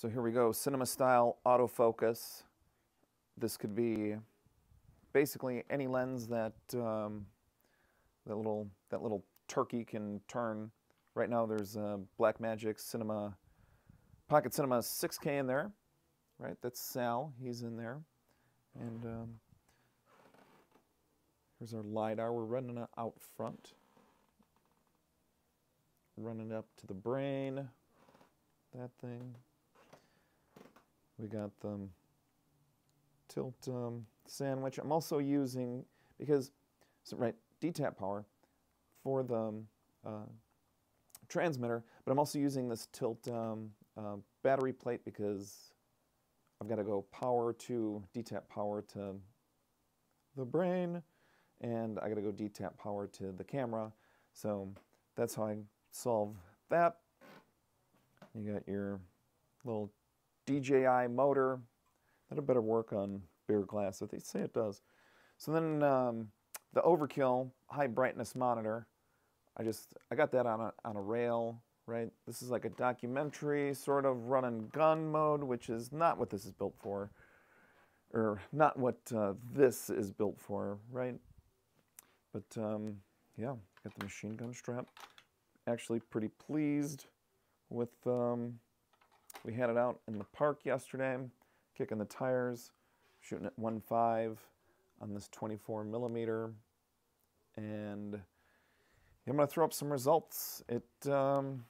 So here we go, cinema style autofocus. This could be basically any lens that um, that little that little turkey can turn. Right now there's a Blackmagic Cinema Pocket Cinema 6K in there, right? That's Sal, he's in there. And um, here's our LiDAR, we're running it out front. Running up to the brain, that thing. We got the tilt um, sandwich. I'm also using, because, so, right, DTAP power for the uh, transmitter, but I'm also using this tilt um, uh, battery plate because I've got to go power to DTAP power to the brain, and I got to go DTAP power to the camera. So that's how I solve that. You got your little DJI motor. That'll better work on bigger glass, if they say it does. So then um, the overkill high brightness monitor, I just, I got that on a, on a rail, right? This is like a documentary sort of run and gun mode, which is not what this is built for, or not what uh, this is built for, right? But um, yeah, got the machine gun strap. Actually pretty pleased with, um, we had it out in the park yesterday, kicking the tires, shooting at 1.5 on this 24 millimeter. And I'm going to throw up some results. It, um,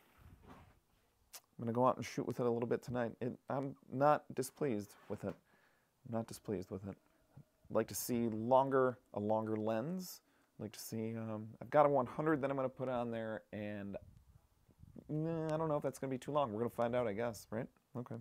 I'm going to go out and shoot with it a little bit tonight. It, I'm not displeased with it. I'm not displeased with it. I'd like to see longer, a longer lens. I'd like to see, um, I've got a 100 that I'm going to put on there, and I don't know if that's going to be too long. We're going to find out, I guess, right? Okay.